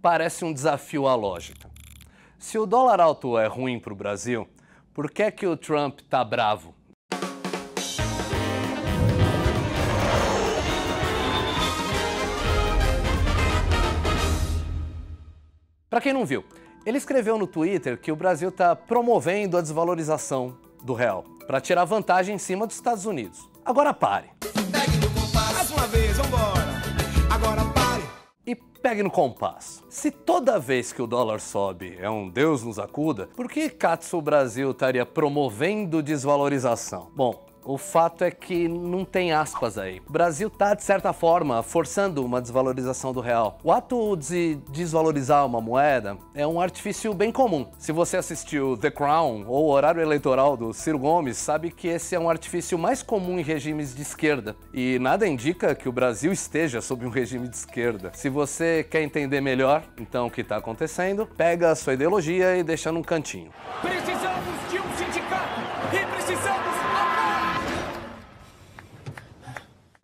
parece um desafio à lógica. Se o dólar alto é ruim para o Brasil, por que, é que o Trump tá bravo? Para quem não viu, ele escreveu no Twitter que o Brasil está promovendo a desvalorização do real para tirar vantagem em cima dos Estados Unidos. Agora pare. Vez. Agora pegue no compasso. Se toda vez que o dólar sobe é um Deus nos acuda, por que Katsu Brasil estaria promovendo desvalorização? Bom, o fato é que não tem aspas aí. O Brasil está, de certa forma, forçando uma desvalorização do real. O ato de desvalorizar uma moeda é um artifício bem comum. Se você assistiu The Crown ou o horário eleitoral do Ciro Gomes, sabe que esse é um artifício mais comum em regimes de esquerda. E nada indica que o Brasil esteja sob um regime de esquerda. Se você quer entender melhor, então, o que está acontecendo, pega a sua ideologia e deixa num cantinho. Precisamos de um sindicato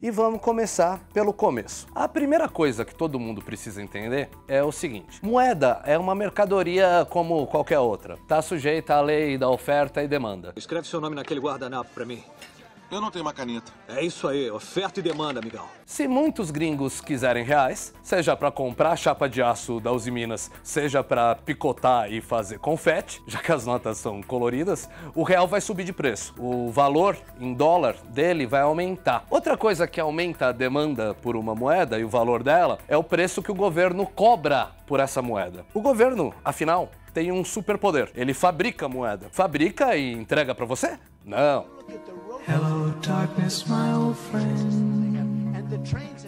E vamos começar pelo começo. A primeira coisa que todo mundo precisa entender é o seguinte: moeda é uma mercadoria como qualquer outra. Está sujeita à lei da oferta e demanda. Escreve seu nome naquele guardanapo pra mim. Eu não tenho uma caneta. É isso aí, oferta e demanda, amigão. Se muitos gringos quiserem reais, seja para comprar chapa de aço da Uzi Minas, seja para picotar e fazer confete, já que as notas são coloridas, o real vai subir de preço. O valor em dólar dele vai aumentar. Outra coisa que aumenta a demanda por uma moeda e o valor dela é o preço que o governo cobra por essa moeda. O governo, afinal, tem um superpoder. Ele fabrica moeda. Fabrica e entrega para você? Não. Hello, darkness, my old friend.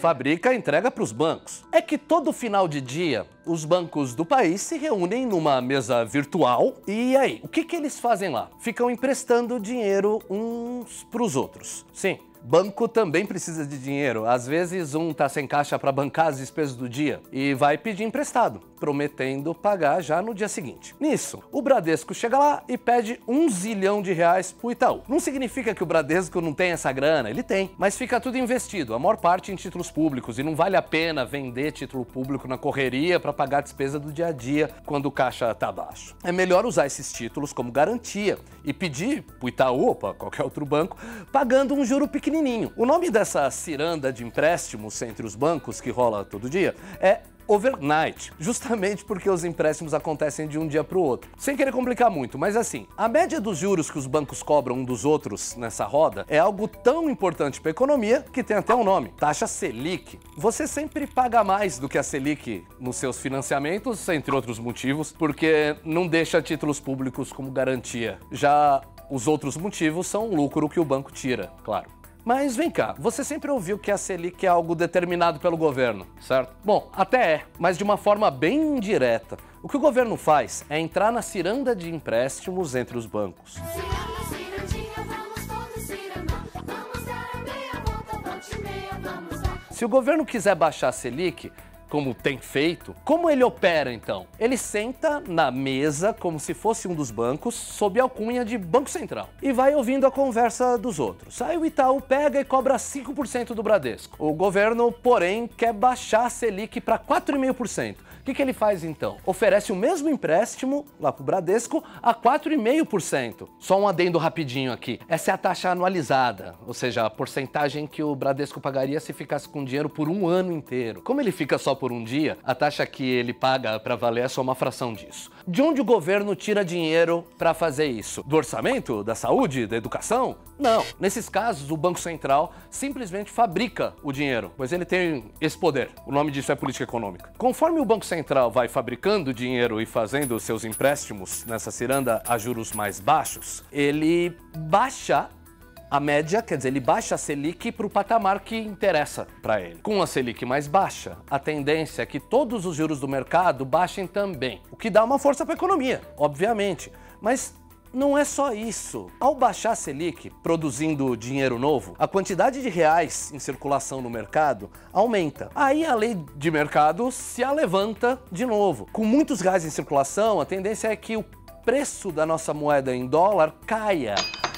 fabrica e entrega para os bancos. É que todo final de dia, os bancos do país se reúnem numa mesa virtual e aí, o que, que eles fazem lá? Ficam emprestando dinheiro uns para os outros. Sim. Banco também precisa de dinheiro. Às vezes um tá sem caixa para bancar as despesas do dia e vai pedir emprestado, prometendo pagar já no dia seguinte. Nisso, o Bradesco chega lá e pede um zilhão de reais pro Itaú. Não significa que o Bradesco não tem essa grana, ele tem, mas fica tudo investido, a maior parte em títulos públicos e não vale a pena vender título público na correria para pagar a despesa do dia a dia quando o caixa tá baixo. É melhor usar esses títulos como garantia e pedir pro Itaú ou pra qualquer outro banco pagando um juro pequenininho. O nome dessa ciranda de empréstimos entre os bancos que rola todo dia é overnight, justamente porque os empréstimos acontecem de um dia para o outro. Sem querer complicar muito, mas assim, a média dos juros que os bancos cobram um dos outros nessa roda é algo tão importante para a economia que tem até um nome, taxa Selic. Você sempre paga mais do que a Selic nos seus financiamentos, entre outros motivos, porque não deixa títulos públicos como garantia. Já os outros motivos são o lucro que o banco tira, claro. Mas vem cá, você sempre ouviu que a Selic é algo determinado pelo governo, certo? Bom, até é, mas de uma forma bem indireta. O que o governo faz é entrar na ciranda de empréstimos entre os bancos. Se o governo quiser baixar a Selic, como tem feito, como ele opera então? Ele senta na mesa como se fosse um dos bancos, sob a alcunha de Banco Central, e vai ouvindo a conversa dos outros. Aí o Itaú pega e cobra 5% do Bradesco. O governo, porém, quer baixar a Selic para 4,5%. Que, que ele faz então? Oferece o mesmo empréstimo lá para o Bradesco a 4,5%. Só um adendo rapidinho aqui. Essa é a taxa anualizada, ou seja, a porcentagem que o Bradesco pagaria se ficasse com dinheiro por um ano inteiro. Como ele fica só por um dia, a taxa que ele paga para valer é só uma fração disso. De onde o governo tira dinheiro para fazer isso? Do orçamento? Da saúde? Da educação? Não. Nesses casos, o Banco Central simplesmente fabrica o dinheiro, pois ele tem esse poder. O nome disso é política econômica. Conforme o Banco Central vai fabricando dinheiro e fazendo seus empréstimos nessa ciranda a juros mais baixos, ele baixa a média, quer dizer, ele baixa a Selic para o patamar que interessa para ele. Com a Selic mais baixa, a tendência é que todos os juros do mercado baixem também, o que dá uma força para a economia, obviamente. Mas não é só isso. Ao baixar a Selic, produzindo dinheiro novo, a quantidade de reais em circulação no mercado aumenta. Aí a lei de mercado se alevanta de novo. Com muitos reais em circulação, a tendência é que o preço da nossa moeda em dólar caia.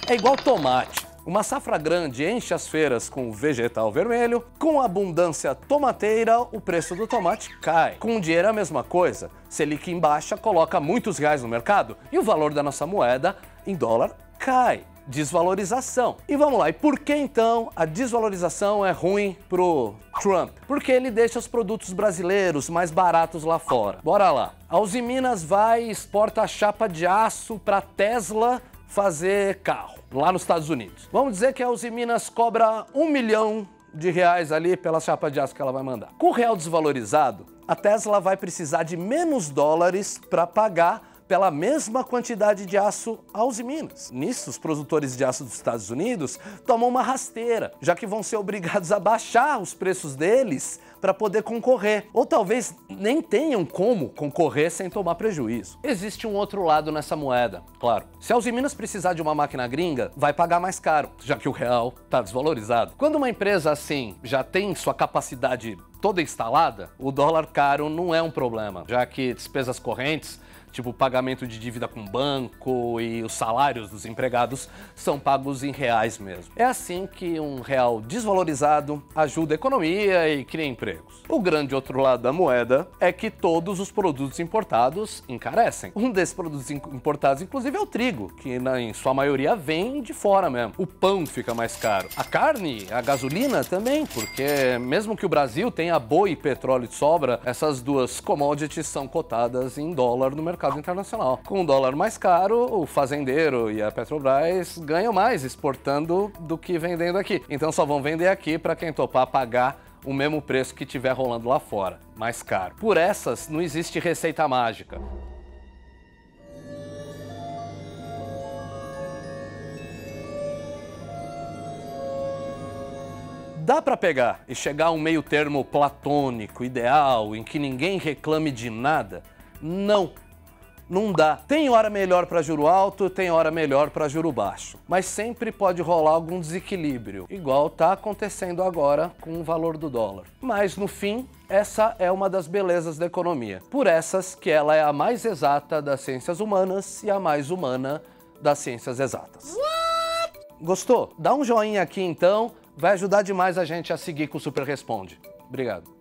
É igual tomate. Uma safra grande enche as feiras com vegetal vermelho, com abundância tomateira, o preço do tomate cai. Com dinheiro é a mesma coisa. Selic em baixa coloca muitos reais no mercado e o valor da nossa moeda em dólar cai. Desvalorização. E vamos lá, e por que então a desvalorização é ruim pro Trump? Porque ele deixa os produtos brasileiros mais baratos lá fora. Bora lá. A Uzi Minas vai e exporta a chapa de aço para Tesla fazer carro lá nos Estados Unidos. Vamos dizer que a Uzi Minas cobra um milhão de reais ali pela chapa de aço que ela vai mandar. Com o real desvalorizado, a Tesla vai precisar de menos dólares para pagar pela mesma quantidade de aço a Uzi Minas. Nisso, os produtores de aço dos Estados Unidos tomam uma rasteira, já que vão ser obrigados a baixar os preços deles para poder concorrer. Ou talvez nem tenham como concorrer sem tomar prejuízo. Existe um outro lado nessa moeda, claro. Se a Uzi Minas precisar de uma máquina gringa, vai pagar mais caro, já que o real está desvalorizado. Quando uma empresa assim já tem sua capacidade toda instalada, o dólar caro não é um problema, já que despesas correntes tipo pagamento de dívida com banco e os salários dos empregados são pagos em reais mesmo. É assim que um real desvalorizado ajuda a economia e cria empregos. O grande outro lado da moeda é que todos os produtos importados encarecem. Um desses produtos importados, inclusive, é o trigo, que na, em sua maioria vem de fora mesmo. O pão fica mais caro. A carne, a gasolina também, porque mesmo que o Brasil tenha boi e petróleo de sobra, essas duas commodities são cotadas em dólar no mercado internacional. Com o dólar mais caro, o fazendeiro e a Petrobras ganham mais exportando do que vendendo aqui. Então só vão vender aqui para quem topar pagar o mesmo preço que tiver rolando lá fora, mais caro. Por essas, não existe receita mágica. Dá para pegar e chegar a um meio termo platônico, ideal, em que ninguém reclame de nada? Não. Não dá. Tem hora melhor para juro alto, tem hora melhor para juro baixo. Mas sempre pode rolar algum desequilíbrio, igual está acontecendo agora com o valor do dólar. Mas no fim, essa é uma das belezas da economia. Por essas que ela é a mais exata das ciências humanas e a mais humana das ciências exatas. What? Gostou? Dá um joinha aqui então, vai ajudar demais a gente a seguir com o Super Responde. Obrigado.